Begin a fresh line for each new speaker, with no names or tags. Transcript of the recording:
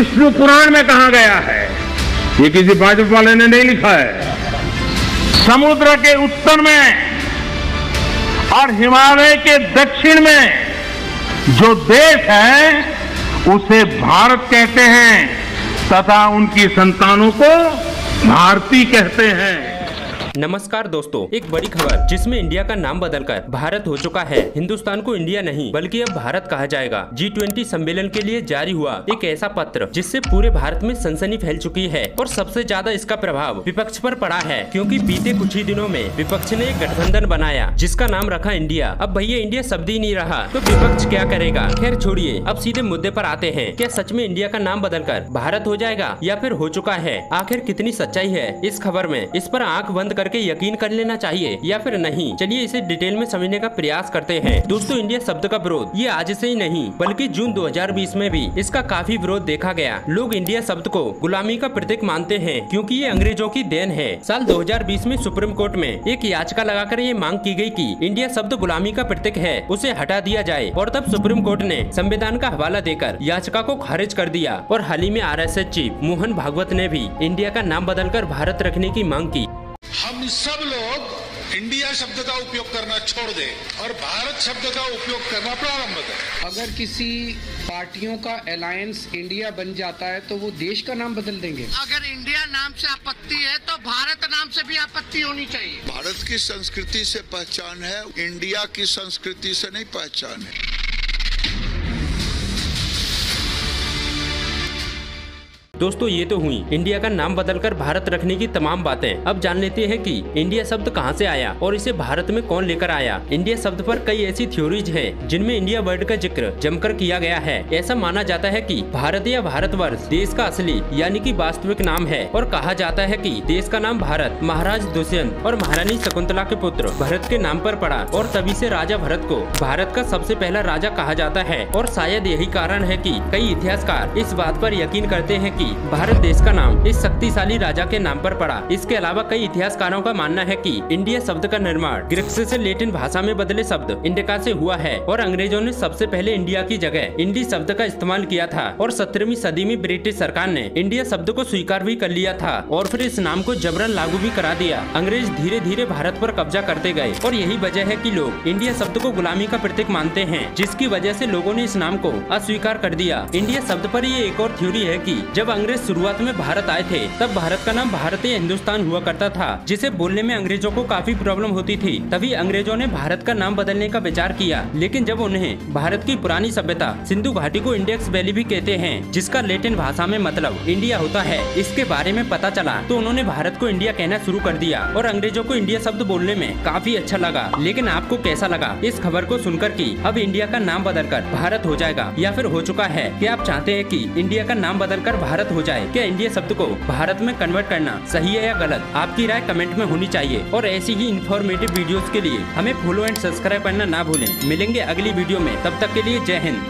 विष्णु पुराण में कहा गया है। ये किसी भाजपा वाले ने नहीं लिखा है। समुद्र के उत्तर में और हिमालय के दक्षिण में जो देश है, उसे भारत कहते हैं तथा उनकी संतानों को भारती कहते हैं।
नमस्कार दोस्तों, एक बड़ी खबर जिसमें इंडिया का नाम बदलकर भारत हो चुका है। हिंदुस्तान को इंडिया नहीं, बल्कि अब भारत कहा जाएगा। जी ट्वेंटी सम्मेलन के लिए जारी हुआ एक ऐसा पत्र, जिससे पूरे भारत में सनसनी फैल चुकी है और सबसे ज़्यादा इसका प्रभाव विपक्ष पर पड़ा है, क्योंकि बीते कुछ ही दिनों में विपक्ष ने एक गठबंधन बनाया, जिसका नाम रखा इंडिया। अब भैया, इंडिया शब्द ही नहीं रहा तो विपक्ष क्या करेगा? खैर, छोड़िए। अब सीधे मुद्दे पर आते हैं। क्या सच में इंडिया का नाम बदलकर भारत हो जाएगा या फिर हो चुका है? आखिर कितनी सच्चाई है इस खबर में? इस पर आँख बंद करके यकीन कर लेना चाहिए या फिर नहीं? चलिए इसे डिटेल में समझने का प्रयास करते हैं। दोस्तों, इंडिया शब्द का विरोध, ये आज से ही नहीं, बल्कि जून 2020 में भी, इसका काफ़ी विरोध देखा गया। लोग इंडिया शब्द को गुलामी का प्रतीक मानते हैं, क्योंकि ये अंग्रेज़ों की देन है। साल 2020 में सुप्रीम कोर्ट में एक याचिका लगाकर ये मांग की गई कि इंडिया शब्द गुलामी का प्रतीक है, उसे हटा दिया जाए। और तब सुप्रीम कोर्ट ने संविधान का हवाला देकर याचिका को खारिज कर दिया। और हाल ही में आरएसएस चीफ मोहन भागवत ने भी इंडिया का नाम बदलकर भारत रखने की मांग की।
हम सब लोग इंडिया शब्द का उपयोग करना छोड़ दें और भारत शब्द का उपयोग करना प्रारंभ करें
अगर किसी पार्टियों का अलायंस इंडिया बन जाता है तो वो देश का नाम बदल देंगे।
अगर इंडिया नाम से आपत्ति है तो भारत नाम से भी आपत्ति होनी चाहिए।
भारत की संस्कृति से पहचान है इंडिया की संस्कृति से नहीं पहचान है।
दोस्तों, ये तो हुई। इंडिया का नाम बदलकर भारत रखने की तमाम बातें। अब जान लेते हैं कि इंडिया शब्द कहाँ से आया और इसे भारत में कौन लेकर आया। इंडिया शब्द पर कई ऐसी थ्योरीज हैं, जिनमें इंडिया वर्ड का ज़िक्र जमकर किया गया है। ऐसा माना जाता है कि भारत या भारतवर्ष देश का असली, यानी कि वास्तविक नाम है और कहा जाता है कि देश का नाम भारत, महाराज दुष्यंत और महारानी शकुंतला के पुत्र भरत के नाम पर पड़ा और तभी से राजा भरत को भारत का सबसे पहला राजा कहा जाता है। और शायद यही कारण है कि कई इतिहासकार इस बात पर यकीन करते हैं कि भारत देश का नाम इस शक्तिशाली राजा के नाम पर पड़ा। इसके अलावा कई इतिहासकारों का मानना है कि इंडिया शब्द का निर्माण ग्रीक से लेटिन भाषा में बदले शब्द इंडिका से हुआ है और अंग्रेज़ों ने सबसे पहले इंडिया की जगह इंडी शब्द का इस्तेमाल किया था और सत्रहवीं सदी में ब्रिटिश सरकार ने इंडिया शब्द को स्वीकार भी कर लिया था और फिर इस नाम को जबरन लागू भी करा दिया। अंग्रेज़ धीरे धीरे भारत पर कब्जा करते गए और यही वजह है कि लोग इंडिया शब्द को गुलामी का प्रतीक मानते हैं, जिसकी वजह से लोगों ने इस नाम को अस्वीकार कर दिया। इंडिया शब्द पर ये एक और थ्योरी है कि जब अंग्रेज़ शुरुआत में भारत आए थे, तब भारत का नाम भारतीय हिंदुस्तान हुआ करता था, जिसे बोलने में अंग्रेज़ों को काफ़ी प्रॉब्लम होती थी। तभी अंग्रेज़ों ने भारत का नाम बदलने का विचार किया, लेकिन जब उन्हें भारत की पुरानी सभ्यता, सिंधु घाटी को इंडेक्स वैली भी कहते हैं, जिसका लेटिन भाषा में मतलब इंडिया होता है, इसके बारे में पता चला तो उन्होंने भारत को इंडिया कहना शुरू कर दिया, और अंग्रेज़ों को इंडिया शब्द बोलने में काफ़ी अच्छा लगा। लेकिन आपको कैसा लगा इस खबर को सुनकर की अब इंडिया का नाम बदलकर भारत हो जाएगा, या फिर हो चुका है? क्या आप चाहते हैं कि इंडिया का नाम बदलकर भारत हो जाए, क्या इंडिया शब्द को भारत में कन्वर्ट करना सही है या गलत? आपकी राय कमेंट में होनी चाहिए और ऐसी ही इन्फॉर्मेटिव वीडियोस के लिए हमें फॉलो एंड सब्सक्राइब करना ना भूलें। मिलेंगे अगली वीडियो में। तब तक के लिए जय हिंद।